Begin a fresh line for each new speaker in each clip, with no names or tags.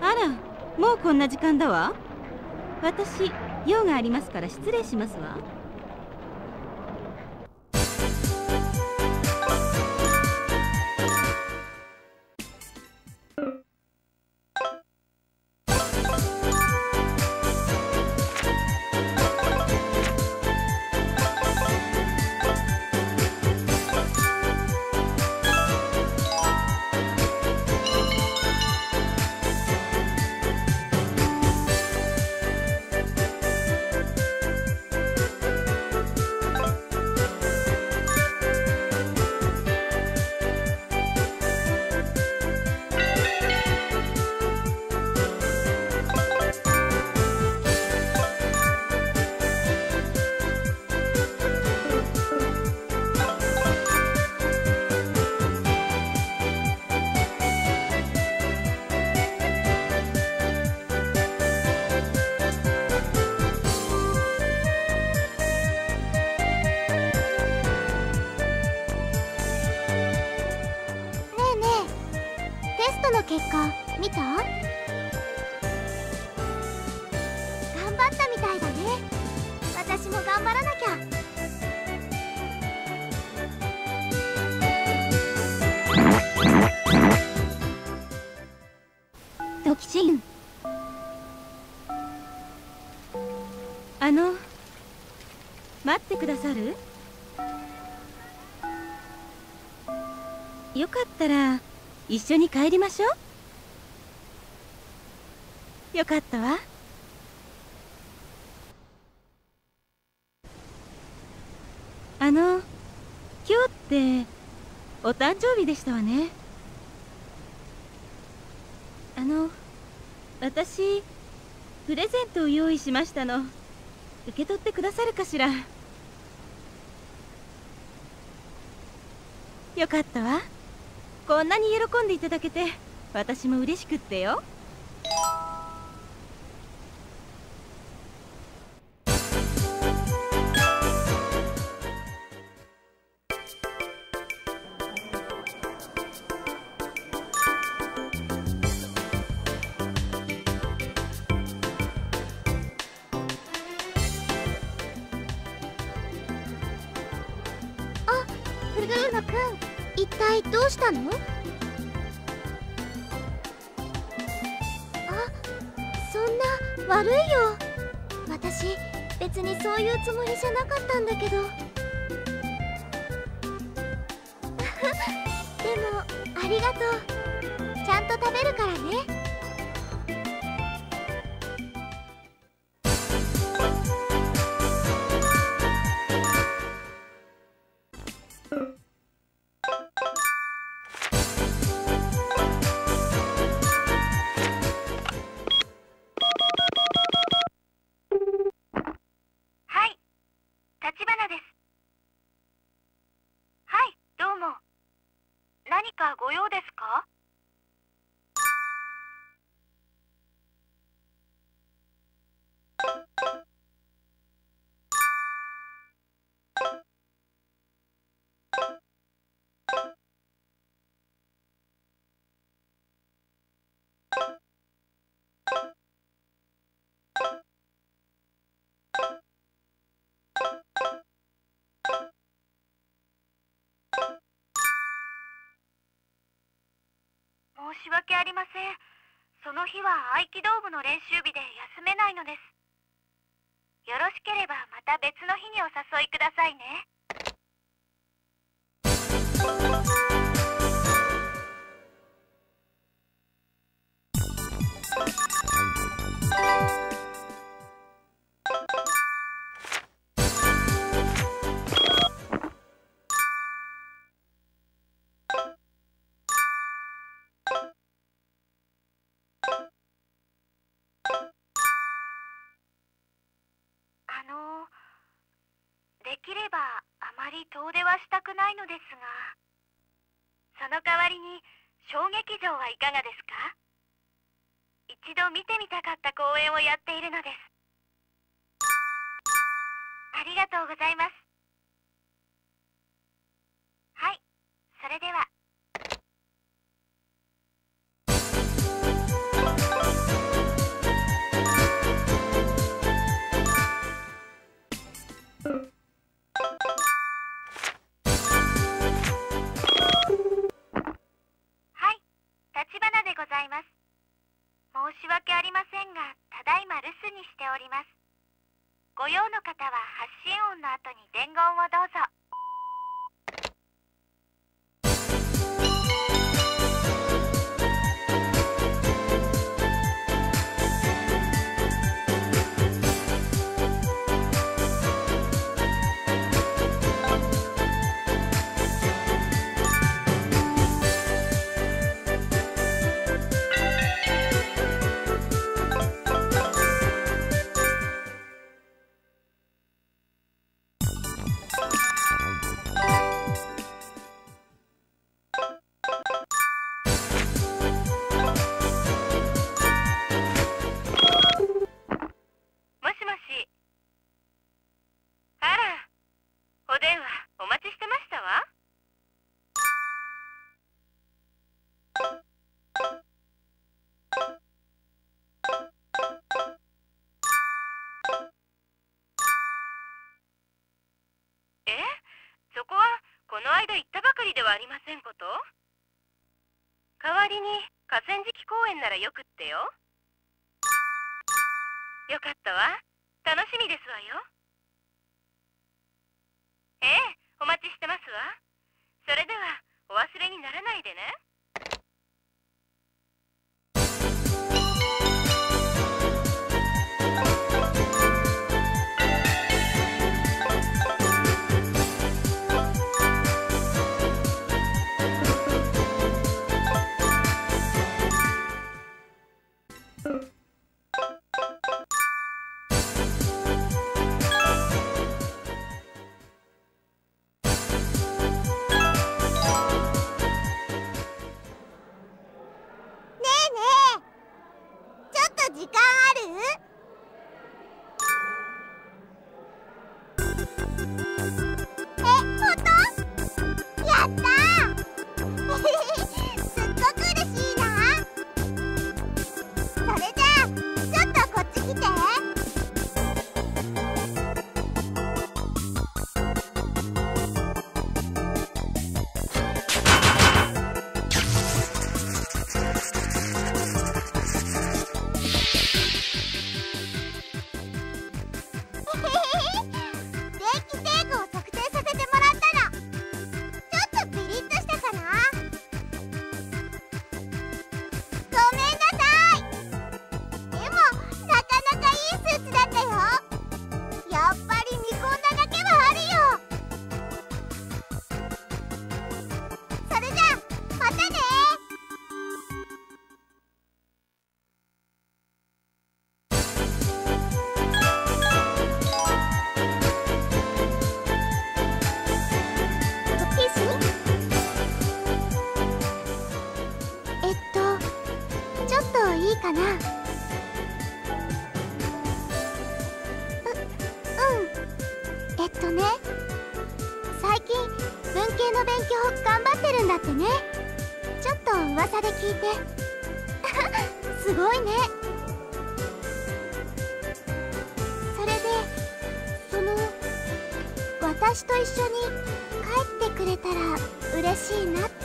あらもうこんな時間だわ。私用がありますから失礼しますわ。
だ
さる？よかったら一緒に帰りましょう。よかったわ。あの今日ってお誕生日でしたわね。あの私プレゼントを用意しましたの。受け取ってくださるかしら？よかったわ。こんなに喜んでいただけて私も嬉しくってよ。
一体どうしたの？あそんな悪いよ。私別にそういうつもりじゃなかったんだけど。でもありがとう。ちゃんと食べるからね。
ご用です。申し訳ありません。その日は合気道部の練習日で休めないのです。よろしければまた別の日にお誘いくださいね。り遠出はしたくないのですがその代わりに小劇場はいかがですか？一度見てみたかった公演をやっているのです。ありがとうございます。はいそれでは。
にしております。ご用の方は発信音の後に伝言をどうぞ。りではありませんこと？代わりに河川敷公園ならよくってよ。よかったわ。楽しみですわよ。ええお待ちしてますわ。それではお忘れにならないでね。
で聞いて。すごいね。それでその私と一緒に帰ってくれたら嬉しいなって。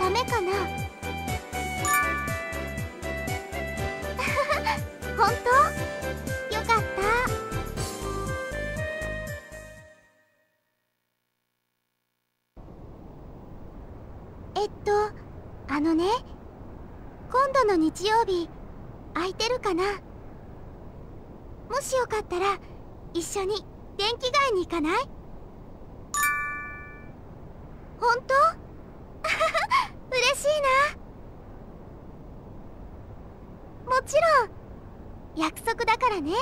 ダメかな？日曜日空いてるかな？もしよかったら一緒に電気街に行かない？本当？嬉しいな。もちろん。約束だからね。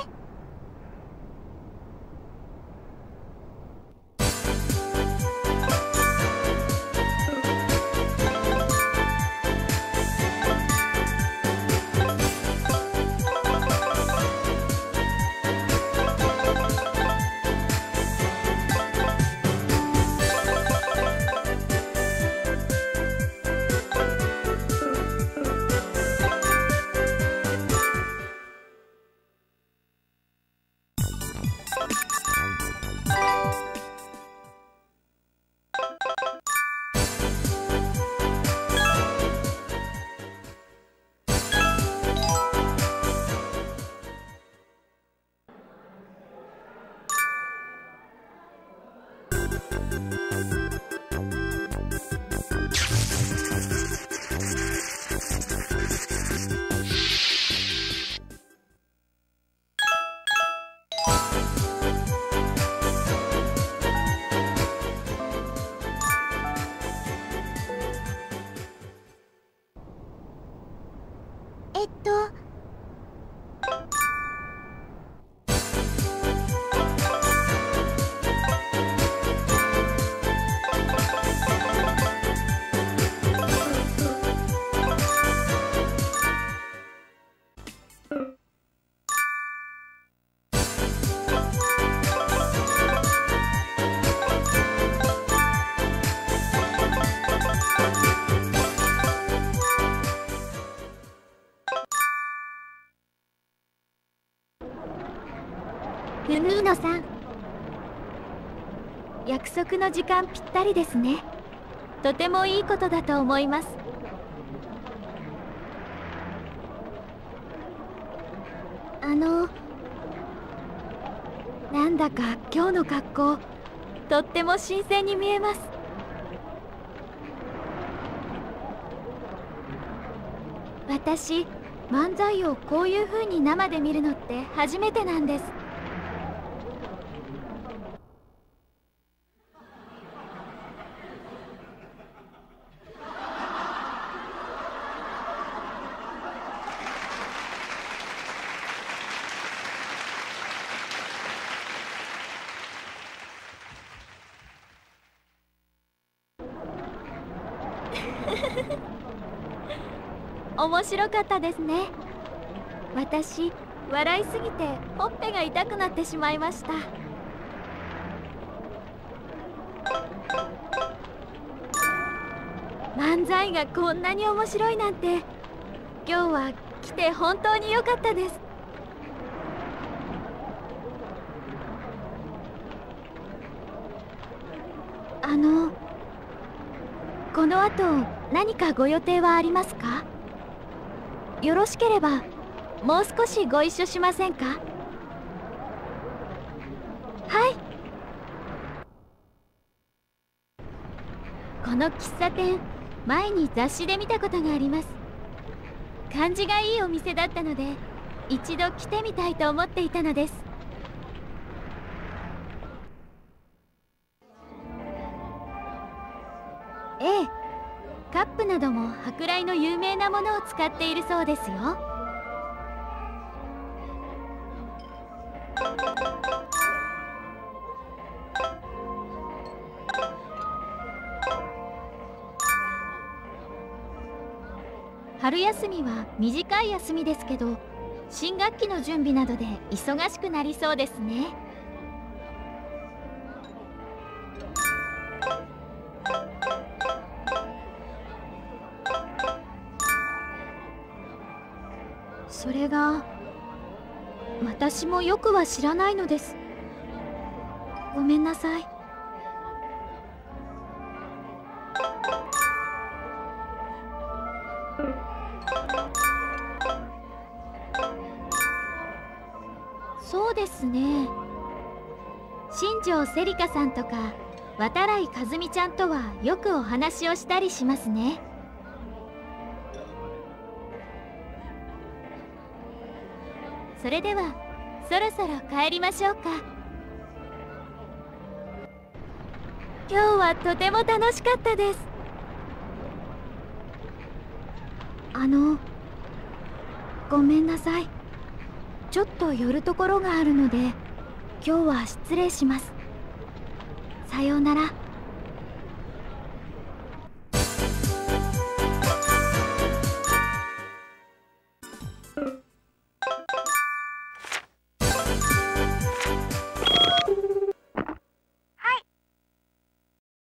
えっとルミーノさん。約束の時間ぴったりですね。とてもいいことだと思います。あのなんだか今日の格好とっても新鮮に見えます。私漫才をこういう風に生で見るのって初めてなんです。面白かったですね。私笑いすぎてほっぺが痛くなってしまいました。漫才がこんなに面白いなんて今日は来て本当に良かったです。あのこの後何かご予定はありますか？よろしければもう少しご一緒しませんか？はい。この喫茶店前に雑誌で見たことがあります。感じがいいお店だったので一度来てみたいと思っていたのです。舶来の有名なものを使っているそうですよ。春休みは短い休みですけど新学期の準備などで忙しくなりそうですね。それが私もよくは知らないのです。ごめんなさい。そうですね。新庄セリカさんとか渡来和美ちゃんとはよくお話をしたりしますね。それではそろそろ帰りましょうか。今日はとても楽しかったです。あのごめんなさい。ちょっと寄るところがあるので今日は失礼します。さようなら。